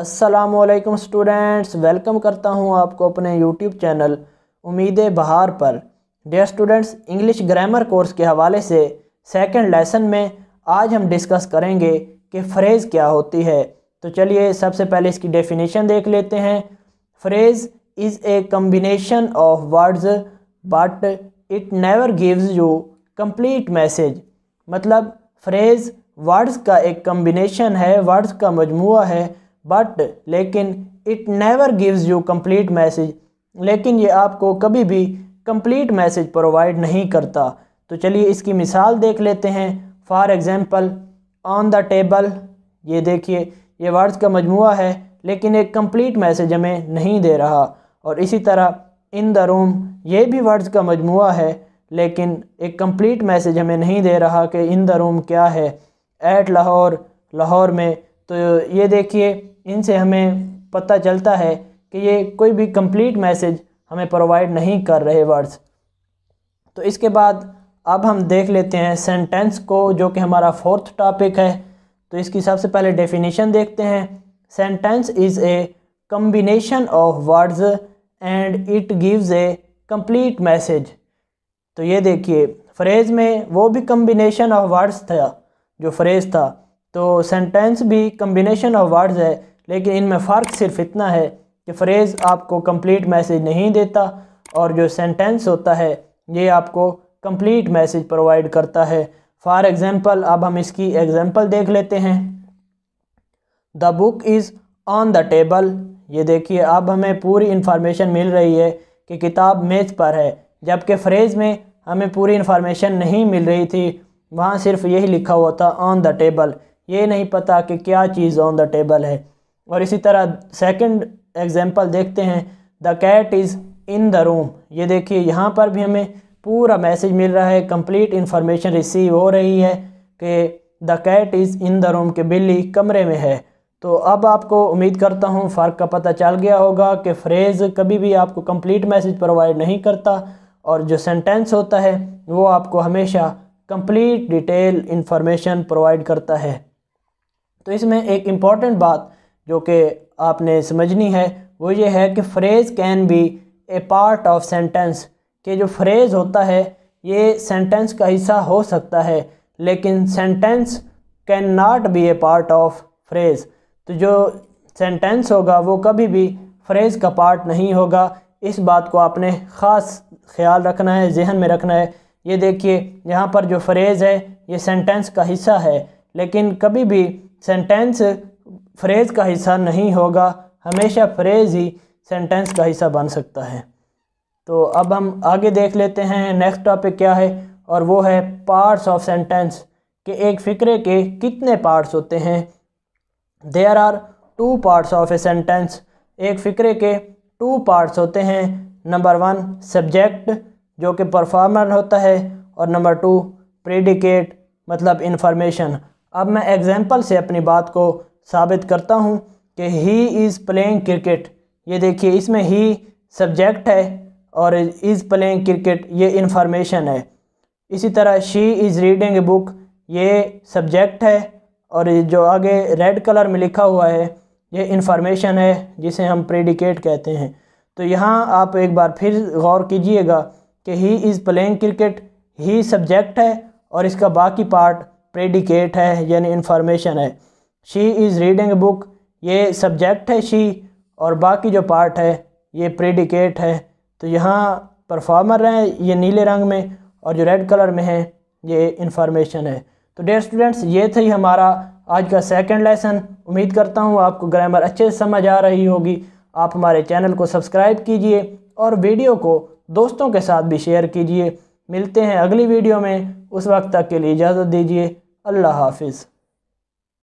असलकम students welcome करता हूँ आपको अपने यूट्यूब चैनल उम्मीद बहार पर। Dear students English grammar course के हवाले से सेकंड लेसन में आज हम डिस्कस करेंगे कि फ्रेज़ क्या होती है। तो चलिए, सबसे पहले इसकी डेफिनेशन देख लेते हैं। Phrase is a combination of words but it never gives you complete message मतलब फ्रेज़ वर्ड्स का एक कम्बिनेशन है वर्ड्स का मजमू है बट लेकिन it never gives you complete message लेकिन ये आपको कभी भी कंप्लीट मैसेज प्रोवाइड नहीं करता। तो चलिए इसकी मिसाल देख लेते हैं। For example on the table ये देखिए, ये वर्ड्स का मजमू है, लेकिन एक कंप्लीट मैसेज हमें नहीं दे रहा। और इसी तरह इन द रूम ये भी वर्ड्स का मजमू है, लेकिन एक कंप्लीट मैसेज हमें नहीं दे रहा कि इन द रूम क्या है। एट लाहौर लाहौर में तो ये देखिए, इनसे हमें पता चलता है कि ये कोई भी कंप्लीट मैसेज हमें प्रोवाइड नहीं कर रहे वर्ड्स तो इसके बाद अब हम देख लेते हैं सेंटेंस को, जो कि हमारा फोर्थ टॉपिक है। तो इसकी सबसे पहले डेफिनेशन देखते हैं। Sentence is a combination of words and it gives a complete message तो ये देखिए फ्रेज़ में वो भी कम्बिनेशन ऑफ़ वर्ड्स था, जो फ्रेज़ था। तो सेंटेंस भी कम्बिनेशन ऑफ़ वर्ड्स है, लेकिन इनमें फ़र्क सिर्फ़ इतना है कि फ्रेज़ आपको कंप्लीट मैसेज नहीं देता और जो सेंटेंस होता है, ये आपको कंप्लीट मैसेज प्रोवाइड करता है। फॉर एग्ज़ाम्पल अब हम इसकी एग्ज़ाम्पल देख लेते हैं। The book is on the table ये देखिए, अब हमें पूरी इन्फॉर्मेशन मिल रही है कि किताब मेज़ पर है, जबकि फ्रेज़ में हमें पूरी इन्फॉर्मेशन नहीं मिल रही थी। वहाँ सिर्फ़ यही लिखा हुआ था ऑन द टेबल ये नहीं पता कि क्या चीज़ ऑन द टेबल है। और इसी तरह सेकंड एग्जांपल देखते हैं। The cat is in the room ये देखिए, यहाँ पर भी हमें पूरा मैसेज मिल रहा है। कंप्लीट इन्फॉर्मेशन रिसीव हो रही है कि the cat is in the room के बिल्ली कमरे में है। तो अब आपको उम्मीद करता हूँ, फ़र्क का पता चल गया होगा कि फ्रेज़ कभी भी आपको कंप्लीट मैसेज प्रोवाइड नहीं करता और जो सेंटेंस होता है, वो आपको हमेशा कंप्लीट डिटेल इन्फॉर्मेशन प्रोवाइड करता है। तो इसमें एक इंपॉर्टेंट बात जो कि आपने समझनी है, वो ये है कि phrase can be a part of sentence कि जो फ्रेज़ होता है, ये सेंटेंस का हिस्सा हो सकता है, लेकिन sentence can not be a part of phrase तो जो सेंटेंस होगा, वो कभी भी फ्रेज़ का पार्ट नहीं होगा। इस बात को आपने ख़ास ख्याल रखना है, जहन में रखना है। ये देखिए, यहाँ पर जो फ्रेज़ है, ये सेंटेंस का हिस्सा है, लेकिन कभी भी सेंटेंस फ्रेज़ का हिस्सा नहीं होगा, हमेशा फ्रेज़ ही सेंटेंस का हिस्सा बन सकता है। तो अब हम आगे देख लेते हैं नेक्स्ट टॉपिक क्या है, और वो है पार्ट्स ऑफ़ सेंटेंस कि एक फ़िक्रे के कितने पार्ट्स होते हैं। There are two parts of a sentence एक फ़िक्रे के टू पार्ट्स होते हैं। नंबर वन सब्जेक्ट जो कि परफॉर्मर होता है, और नंबर टू प्रेडिकेट मतलब इन्फॉर्मेशन अब मैं एग्ज़ाम्पल से अपनी बात को साबित करता हूँ कि ही इज़ प्लेइंग क्रिकेट ये देखिए, इसमें ही सब्जेक्ट है और इज़ प्लेइंग क्रिकेट ये इन्फॉर्मेशन है। इसी तरह she is reading a book ये सब्जेक्ट है और जो आगे रेड कलर में लिखा हुआ है, ये इन्फॉर्मेशन है, जिसे हम प्रेडिकेट कहते हैं। तो यहाँ आप एक बार फिर गौर कीजिएगा कि he is playing cricket he subject है और इसका बाकी पार्ट प्रेडिकेट है, यानी इन्फॉर्मेशन है। शी इज़ रीडिंग बुक ये सब्जेक्ट है शी और बाकी जो पार्ट है, ये प्रेडिकेट है। तो यहाँ परफॉर्मर हैं, ये नीले रंग में और जो रेड कलर में है, ये इन्फॉर्मेशन है। तो डेयर स्टूडेंट्स ये थी हमारा आज का सेकंड लेसन उम्मीद करता हूँ आपको ग्रामर अच्छे से समझ आ रही होगी। आप हमारे चैनल को सब्सक्राइब कीजिए और वीडियो को दोस्तों के साथ भी शेयर कीजिए। मिलते हैं अगली वीडियो में। उस वक्त तक के लिए इजाज़त दीजिए। अल्लाह हाफिज़।